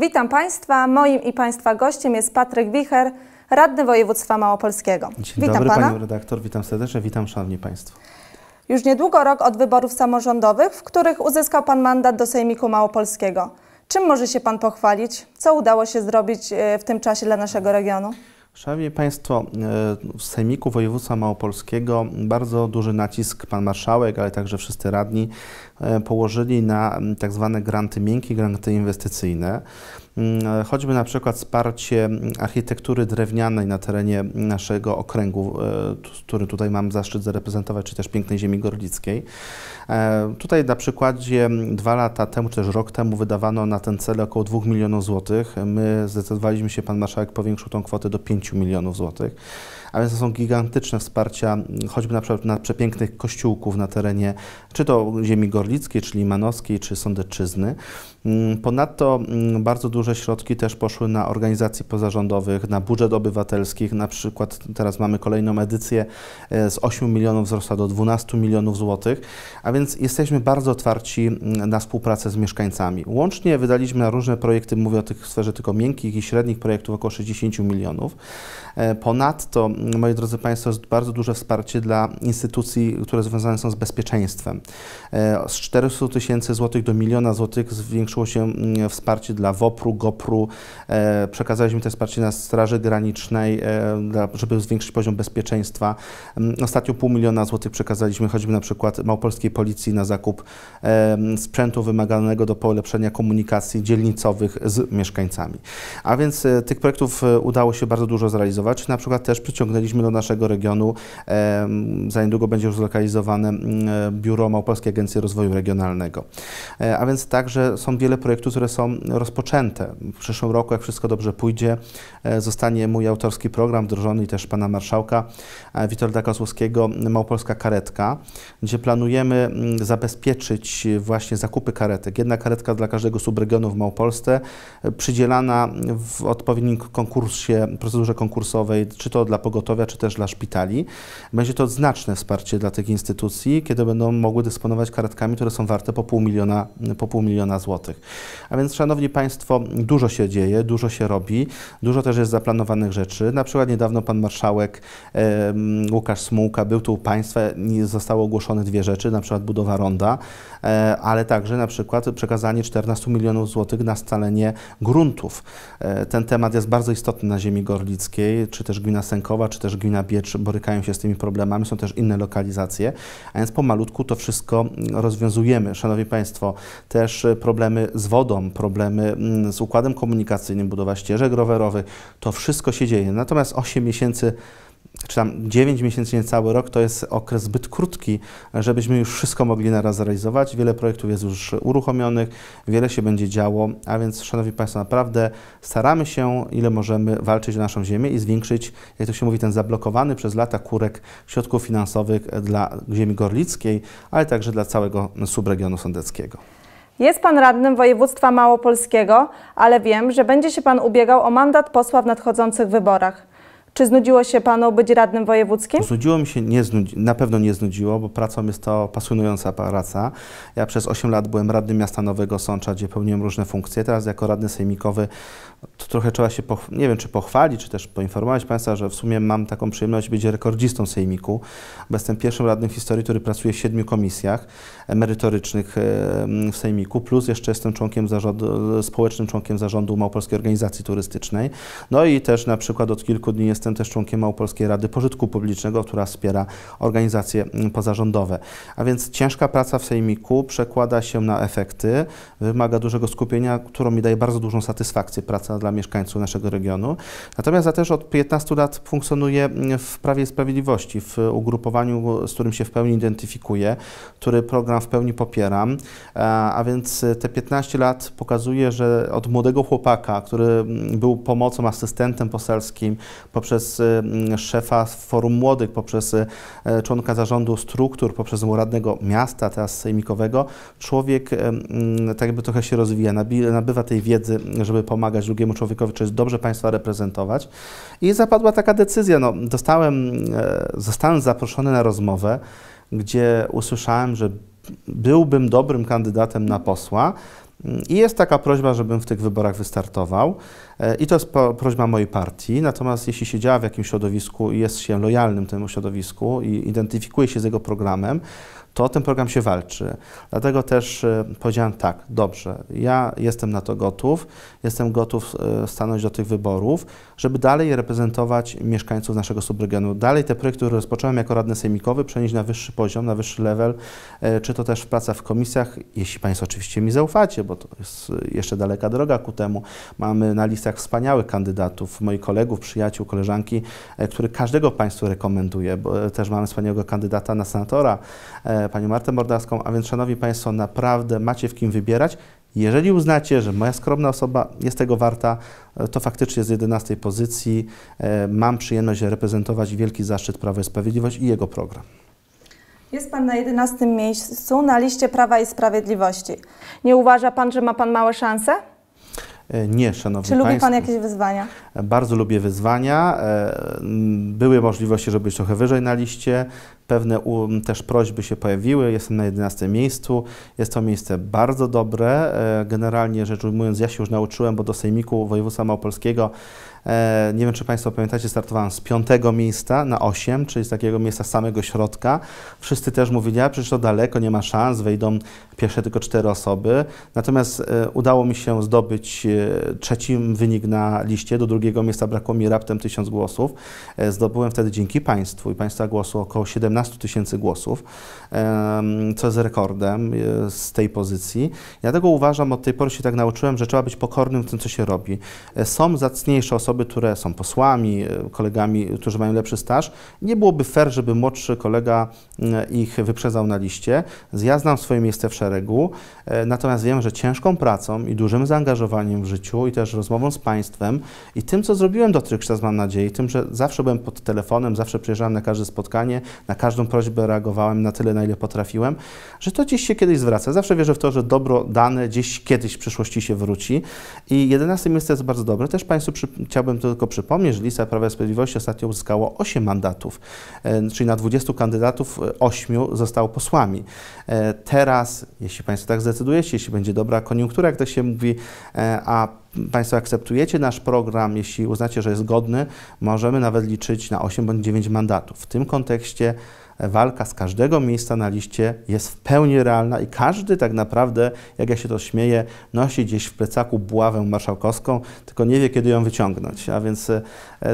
Witam Państwa. Moim i Państwa gościem jest Patryk Wicher, radny województwa małopolskiego. Dzień witam dobry Pana. Panią redaktor, witam serdecznie, witam Szanowni Państwo. Już niedługo rok od wyborów samorządowych, w których uzyskał Pan mandat do Sejmiku Małopolskiego. Czym może się Pan pochwalić? Co udało się zrobić e, w tym czasie dla naszego regionu? Szanowni Państwo, e, w Sejmiku Województwa Małopolskiego bardzo duży nacisk Pan Marszałek, ale także wszyscy radni e, położyli na m, tak granty miękkie, granty inwestycyjne. Mm, Choćby na przykład wsparcie mm, architektury drewnianej na terenie naszego okręgu, e, który tutaj mam zaszczyt zareprezentować, czy też pięknej ziemi gorlickiej. E, Tutaj na przykładzie m, dwa lata temu, czy też rok temu wydawano na ten cel około 2 milionów złotych. My zdecydowaliśmy się, Pan Marszałek powiększył tą kwotę do 5 milionów złotych. A więc to są gigantyczne wsparcia, choćby na przykład na przepięknych kościółków na terenie, czy to ziemi gorlickiej, czyli Manowskiej, czy Sądeczyzny. Mm, Ponadto mm, bardzo duże środki też poszły na organizacje pozarządowych, na budżet obywatelskich. Na przykład teraz mamy kolejną edycję e, z 8 milionów wzrosła do 12 milionów złotych, a więc jesteśmy bardzo otwarci mm, na współpracę z mieszkańcami. Łącznie wydaliśmy na różne projekty, mówię o tych w sferze tylko miękkich i średnich projektów, około 60 milionów. E, Ponadto, moi drodzy Państwo, jest bardzo duże wsparcie dla instytucji, które związane są z bezpieczeństwem. E, Z 400 tysięcy złotych do miliona złotych zwiększyło się mm, wsparcie dla WOPR-u, GOPR-u. E, Przekazaliśmy też wsparcie na Straży Granicznej, e, żeby zwiększyć poziom bezpieczeństwa. Mm, Ostatnio pół miliona złotych przekazaliśmy choćby na przykład Małopolskiej Policji na zakup e, sprzętu wymaganego do polepszenia komunikacji dzielnicowych z mieszkańcami. A więc tych projektów udało się bardzo dużo zrealizować. Na przykład też przyciągnęliśmy do naszego regionu, za niedługo będzie już zlokalizowane biuro Małopolskiej Agencji Rozwoju Regionalnego. A więc także są wiele projektów, które są rozpoczęte. W przyszłym roku, jak wszystko dobrze pójdzie, e, zostanie mój autorski program wdrożony i też pana marszałka e, Witolda Kozłowskiego Małopolska Karetka, gdzie planujemy mm, zabezpieczyć właśnie zakupy karetek. Jedna karetka dla każdego subregionu w Małopolsce, e, przydzielana w odpowiednim konkursie, procedurze konkursowej, czy to dla pogotowia, czy też dla szpitali. Będzie to znaczne wsparcie dla tych instytucji, kiedy będą mogły dysponować karetkami, które są warte po pół miliona, po pół miliona złotych. A więc, Szanowni Państwo, dużo się dzieje, dużo się robi, dużo też jest zaplanowanych rzeczy. Na przykład niedawno Pan Marszałek Łukasz Smułka był tu u Państwa, nie zostały ogłoszone dwie rzeczy, na przykład budowa ronda, e, ale także na przykład przekazanie 14 milionów złotych na scalenie gruntów. E, Ten temat jest bardzo istotny na ziemi gorlickiej, czy też gmina Sękowa, czy też gmina Biecz borykają się z tymi problemami, są też inne lokalizacje, a więc pomalutku to wszystko rozwiązujemy. Szanowni Państwo, też e, problemy z wodą, problemy mm, z układem komunikacyjnym, budowa ścieżek rowerowych, to wszystko się dzieje. Natomiast 8 miesięcy czy tam 9 miesięcy, nie cały rok, to jest okres zbyt krótki, żebyśmy już wszystko mogli naraz zrealizować. Wiele projektów jest już uruchomionych, wiele się będzie działo, a więc, Szanowni Państwo, naprawdę staramy się, ile możemy, walczyć o naszą ziemię i zwiększyć, jak to się mówi, ten zablokowany przez lata kurek środków finansowych dla ziemi gorlickiej, ale także dla całego subregionu sądeckiego. Jest Pan radnym województwa małopolskiego, ale wiem, że będzie się Pan ubiegał o mandat posła w nadchodzących wyborach. Czy znudziło się Panu być radnym wojewódzkim? Znudziło mi się, nie znudzi, na pewno nie znudziło, bo pracą jest to pasjonująca praca. Ja przez 8 lat byłem radnym miasta Nowego Sącza, gdzie pełniłem różne funkcje. Teraz jako radny sejmikowy to trochę trzeba się, nie wiem czy pochwalić, czy też poinformować Państwa, że w sumie mam taką przyjemność być rekordzistą sejmiku, bo jestem pierwszym radnym historii, który pracuje w siedmiu komisjach merytorycznych e, w sejmiku, plus jeszcze jestem członkiem zarządu, społecznym członkiem zarządu Małopolskiej Organizacji Turystycznej. No i też na przykład od kilku dni jestem też członkiem Małopolskiej Rady Pożytku Publicznego, która wspiera organizacje pozarządowe. A więc ciężka praca w sejmiku przekłada się na efekty, wymaga dużego skupienia, którą mi daje bardzo dużą satysfakcję praca dla mieszkańców naszego regionu. Natomiast ja też od 15 lat funkcjonuję mm, w Prawie i Sprawiedliwości, w ugrupowaniu, z którym się w pełni identyfikuję, który program w pełni popieram. A a więc e, te 15 lat pokazuje, że od młodego chłopaka, który mm, był pomocą, asystentem poselskim, poprzez mm, szefa Forum Młodych, poprzez e, członka zarządu struktur, poprzez radnego miasta, teraz sejmikowego, człowiek e, tak jakby trochę się rozwija, nabywa tej wiedzy, żeby pomagać drugiemu człowiekowi, czy jest dobrze państwa reprezentować. I zapadła taka decyzja, no, dostałem, e, zostałem zaproszony na rozmowę, gdzie usłyszałem, że byłbym dobrym kandydatem na posła, I jest taka prośba, żebym w tych wyborach wystartował. E, I to jest prośba mojej partii. Natomiast jeśli się działa w jakimś środowisku i jest się lojalnym temu środowisku i identyfikuje się z jego programem, to ten program się walczy. Dlatego też e, powiedziałem tak, dobrze, ja jestem na to gotów, jestem gotów e, stanąć do tych wyborów, żeby dalej reprezentować mieszkańców naszego subregionu. Dalej te projekty, które rozpocząłem jako radny sejmikowy, przenieść na wyższy poziom, na wyższy level, czy to też praca w komisjach, jeśli Państwo oczywiście mi zaufacie, bo to jest jeszcze daleka droga ku temu. Mamy na listach wspaniałych kandydatów, moich kolegów, przyjaciół, koleżanki, których każdego Państwu rekomenduję, bo też mamy wspaniałego kandydata na senatora, panią Martę Mordaską, a więc Szanowni Państwo, naprawdę macie w kim wybierać. Jeżeli uznacie, że moja skromna osoba jest tego warta, e, to faktycznie z 11 pozycji e, mam przyjemność reprezentować wielki zaszczyt Prawa i Sprawiedliwość i jego program. Jest Pan na 11 miejscu na liście Prawa i Sprawiedliwości. Nie uważa Pan, że ma Pan małe szanse? E, nie, szanowni Czy lubi państwo. Pan jakieś wyzwania? Bardzo lubię wyzwania. Były możliwości, żeby być trochę wyżej na liście. Pewne też prośby się pojawiły. Jestem na 11 miejscu. Jest to miejsce bardzo dobre. E, generalnie rzecz ujmując, ja się już nauczyłem, bo do Sejmiku Województwa Małopolskiego E, nie wiem, czy Państwo pamiętacie, startowałem z piątego miejsca na osiem, czyli z takiego miejsca samego środka. Wszyscy też mówili, a przecież to daleko, nie ma szans, wejdą pierwsze tylko cztery osoby. Natomiast e, udało mi się zdobyć e, trzeci wynik na liście. Do drugiego miejsca brakło mi raptem tysiąc głosów. Zdobyłem wtedy dzięki Państwu i Państwa głosu około 17 tysięcy głosów, co jest rekordem z tej pozycji. Ja tego uważam, od tej pory się tak nauczyłem, że trzeba być pokornym w tym, co się robi. Są zacniejsze osoby, osoby, które są posłami, e, kolegami, którzy mają lepszy staż, nie byłoby fair, żeby młodszy kolega e, ich wyprzedzał na liście. Ja znam swoje miejsce w szeregu, e, natomiast wiem, że ciężką pracą i dużym zaangażowaniem w życiu i też rozmową z państwem i tym, co zrobiłem dotychczas, mam nadzieję, tym, że zawsze byłem pod telefonem, zawsze przyjeżdżałem na każde spotkanie, na każdą prośbę reagowałem na tyle, na ile potrafiłem, że to gdzieś się kiedyś zwraca. Zawsze wierzę w to, że dobro dane gdzieś kiedyś w przyszłości się wróci i 11 miejsce jest bardzo dobre. Też Państwu przy, chciałbym tylko przypomnieć, że lista Prawa i Sprawiedliwości ostatnio uzyskało 8 mandatów, e, czyli na 20 kandydatów 8 e, zostało posłami. E, teraz, jeśli Państwo tak zdecydujecie, jeśli będzie dobra koniunktura, jak to się mówi, a Państwo akceptujecie nasz program, jeśli uznacie, że jest godny, możemy nawet liczyć na 8 bądź 9 mandatów. W tym kontekście walka z każdego miejsca na liście jest w pełni realna i każdy tak naprawdę, jak ja się to śmieję, nosi gdzieś w plecaku buławę marszałkowską, tylko nie wie, kiedy ją wyciągnąć. A więc e,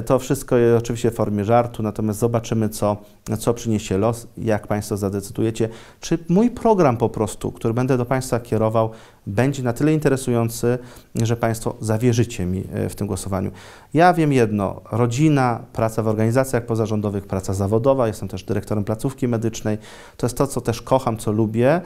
to wszystko oczywiście w formie żartu, natomiast zobaczymy, co, co przyniesie los, jak Państwo zadecydujecie. Czy mój program po prostu, który będę do Państwa kierował, będzie na tyle interesujący, że Państwo zawierzycie mi e, w tym głosowaniu. Ja wiem jedno, rodzina, praca w organizacjach pozarządowych, praca zawodowa, jestem też dyrektorem placówki medycznej, to jest to, co też kocham, co lubię.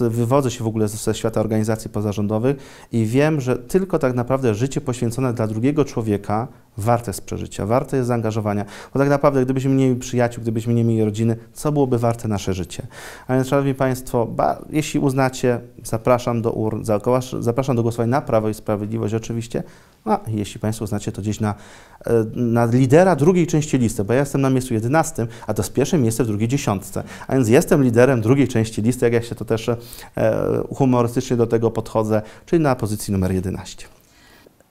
Wywodzę się w ogóle ze świata organizacji pozarządowych i wiem, że tylko tak naprawdę życie poświęcone dla drugiego człowieka warte jest przeżycia, warte jest zaangażowania, bo tak naprawdę gdybyśmy nie mieli przyjaciół, gdybyśmy nie mieli rodziny, co byłoby warte nasze życie? A więc, Szanowni Państwo, jeśli uznacie, zapraszam do urn, zapraszam do głosowania na Prawo i Sprawiedliwość oczywiście, a jeśli Państwo uznacie to gdzieś na, e, na lidera drugiej części listy, bo ja jestem na miejscu 11, a to jest pierwsze miejsce w drugiej dziesiątce, a więc jestem liderem drugiej części listy, jak ja się to też e, humorystycznie do tego podchodzę, czyli na pozycji numer 11.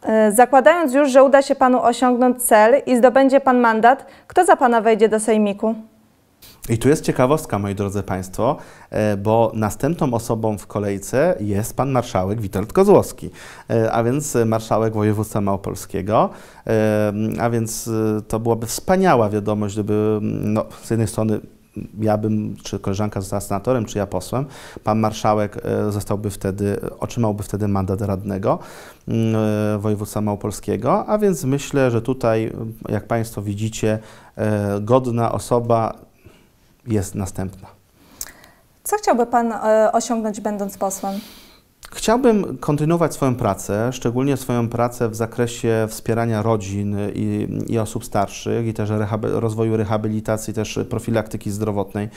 E, zakładając już, że uda się Panu osiągnąć cel i zdobędzie Pan mandat, kto za Pana wejdzie do Sejmiku? I tu jest ciekawostka, moi drodzy Państwo, e, bo następną osobą w kolejce jest pan marszałek Witold Kozłowski, e, a więc marszałek województwa małopolskiego, a więc to byłaby wspaniała wiadomość, gdyby no, z jednej strony ja bym, czy koleżanka została senatorem, czy ja posłem, pan marszałek e, zostałby wtedy, otrzymałby wtedy mandat radnego mm, e, województwa małopolskiego, a więc myślę, że tutaj, jak Państwo widzicie, e, godna osoba jest następna. Co chciałby Pan osiągnąć będąc posłem? Chciałbym kontynuować swoją pracę, szczególnie swoją pracę w zakresie wspierania rodzin i, i osób starszych i też rozwoju rehabilitacji, też profilaktyki zdrowotnej,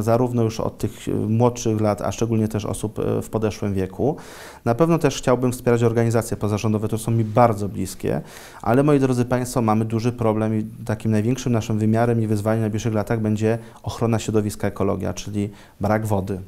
zarówno już od tych młodszych lat, a szczególnie też osób e, w podeszłym wieku. Na pewno też chciałbym wspierać organizacje pozarządowe, to są mi bardzo bliskie, ale moi drodzy Państwo, mamy duży problem i takim największym naszym wymiarem i wyzwaniem w najbliższych latach będzie ochrona środowiska, ekologia, czyli brak wody,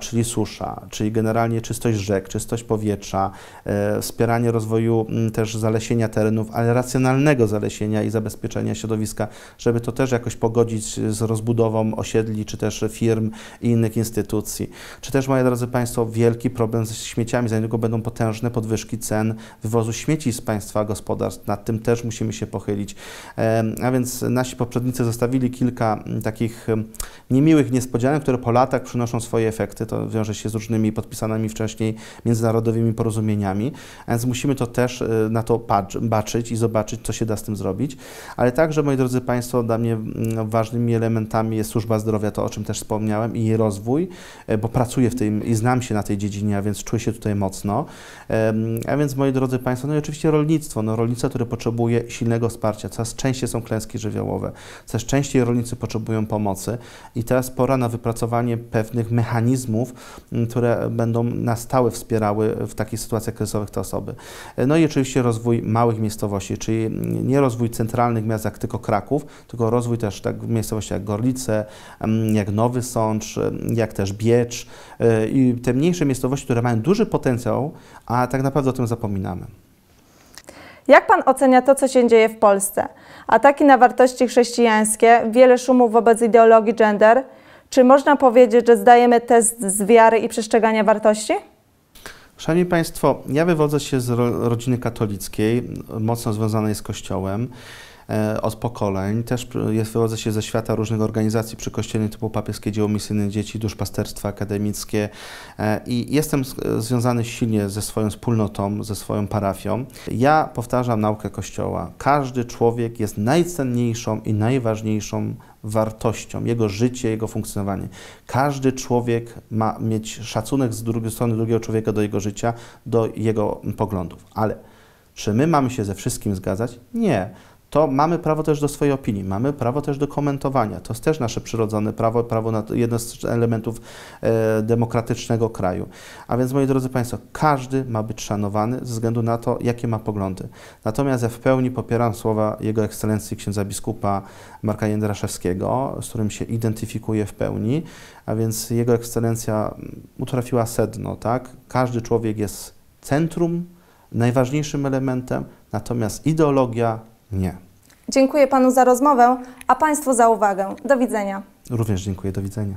czyli susza, czyli generalnie generalnie czystość rzek, czystość powietrza, e, wspieranie rozwoju też zalesienia terenów, ale racjonalnego zalesienia i zabezpieczenia środowiska, żeby to też jakoś pogodzić z rozbudową osiedli, czy też firm i innych instytucji. Czy też, moi drodzy Państwo, wielki problem ze śmieciami, za niedługo będą potężne podwyżki cen wywozu śmieci z państwa gospodarstw. Nad tym też musimy się pochylić. E, A więc nasi poprzednicy zostawili kilka takich em, niemiłych niespodzianek, które po latach przynoszą swoje efekty. To wiąże się z różnymi podpisanymi wcześniej międzynarodowymi porozumieniami, a więc musimy to też e, na to baczyć i zobaczyć, co się da z tym zrobić. Ale także, moi drodzy Państwo, dla mnie mm, ważnymi elementami jest służba zdrowia, to o czym też wspomniałem, i jej rozwój, e, bo pracuję w tym i znam się na tej dziedzinie, a więc czuję się tutaj mocno. A więc, moi drodzy Państwo, no i oczywiście rolnictwo. No, rolnictwo, które potrzebuje silnego wsparcia. Coraz częściej są klęski żywiołowe, coraz częściej rolnicy potrzebują pomocy i teraz pora na wypracowanie pewnych mechanizmów, które będą na stałe wspierały w takich sytuacjach kryzysowych te osoby. No i oczywiście rozwój małych miejscowości, czyli nie rozwój centralnych miast jak tylko Kraków, tylko rozwój też tak miejscowości jak Gorlice, jak Nowy Sącz, jak też Biecz e, i te mniejsze miejscowości, które mają duży potencjał, a tak naprawdę o tym zapominamy. Jak pan ocenia to, co się dzieje w Polsce? Ataki na wartości chrześcijańskie, wiele szumu wobec ideologii gender. Czy można powiedzieć, że zdajemy test z wiary i przestrzegania wartości? Szanowni Państwo, ja wywodzę się z ro rodziny katolickiej, mocno związanej z Kościołem e, od pokoleń. Też jest, wywodzę się ze świata różnych organizacji przykościelnych typu Papieskie Dzieło Misyjne Dzieci, Duszpasterstwa Akademickie e, i jestem związany silnie ze swoją wspólnotą, ze swoją parafią. Ja powtarzam naukę Kościoła. Każdy człowiek jest najcenniejszą i najważniejszą wartością, jego życie, jego funkcjonowanie. Każdy człowiek ma mieć szacunek z drugiej strony drugiego człowieka do jego życia, do jego poglądów. Ale czy my mamy się ze wszystkim zgadzać? Nie. To mamy prawo też do swojej opinii, mamy prawo też do komentowania. To jest też nasze przyrodzone prawo, prawo na jedno z elementów e, demokratycznego kraju. A więc, moi drodzy Państwo, każdy ma być szanowany ze względu na to, jakie ma poglądy. Natomiast ja w pełni popieram słowa Jego Ekscelencji księdza biskupa Marka Jędraszewskiego, z którym się identyfikuję w pełni, a więc Jego Ekscelencja mm, utrafiła sedno, tak? Każdy człowiek jest centrum, najważniejszym elementem, natomiast ideologia nie. Dziękuję panu za rozmowę, a państwu za uwagę. Do widzenia. Również dziękuję, do widzenia.